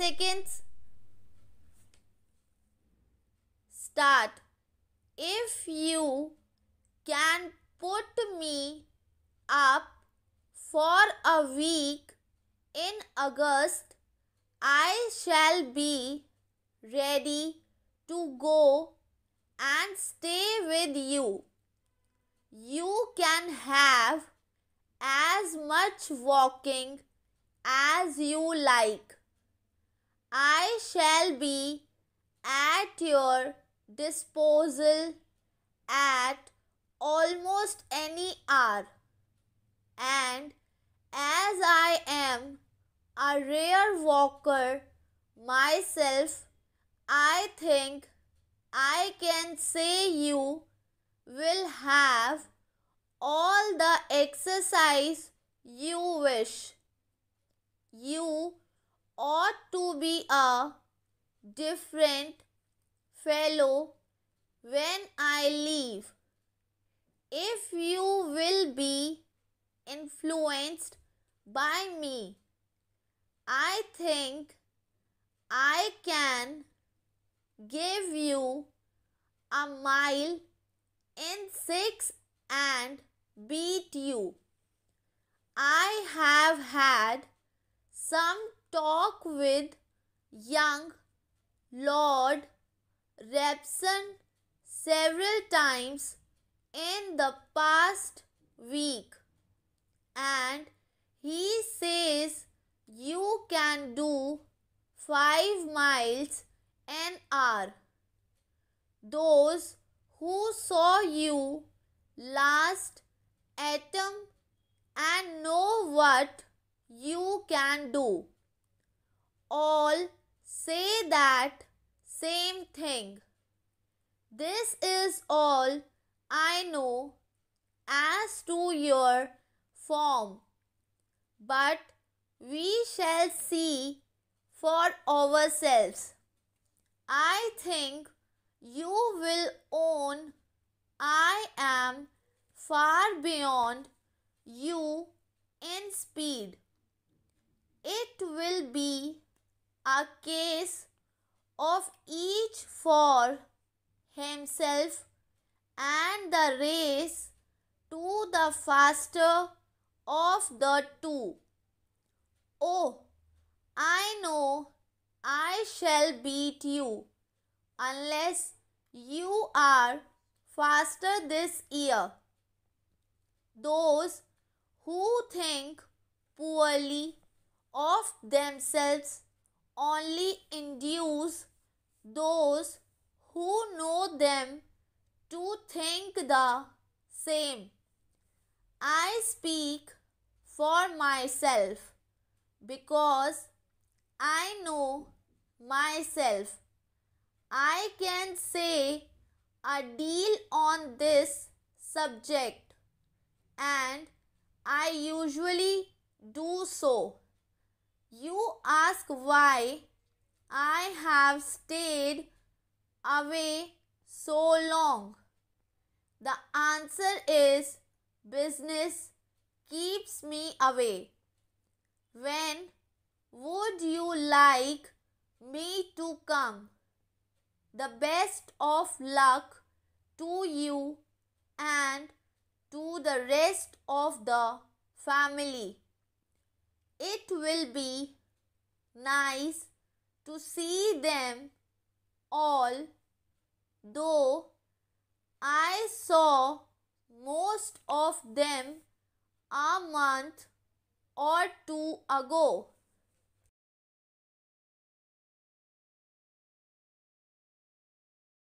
seconds. Start. If you can put me up for a week in August, I shall be ready to go and stay with you. You can have as much walking as you like. I shall be at your disposal at almost any hour. And as I am a rare walker myself, I think I can say you will have all the exercise you wish. You ought to be a different fellow when I leave. If you will be influenced by me, I think I can give you a mile in six and beat you. I have had some talk with young Lord Rebson several times in the past week and he says you can do 5 miles an hour. Those who saw you last atom and know what you can do. All say that same thing. This is all I know as to your form, but we shall see for ourselves. I think you will own I am far beyond you in speed. It will be a case of each for himself and the race to the faster of the two. Oh, I know I shall beat you unless you are faster this year. Those who think poorly of themselves only induce those who know them to think the same. I speak for myself because I know myself. I can say a deal on this subject and I usually do so. You ask why I have stayed away so long. The answer is business keeps me away. When would you like me to come? The best of luck to you and to the rest of the family. It will be nice to see them all, though I saw most of them a month or two ago.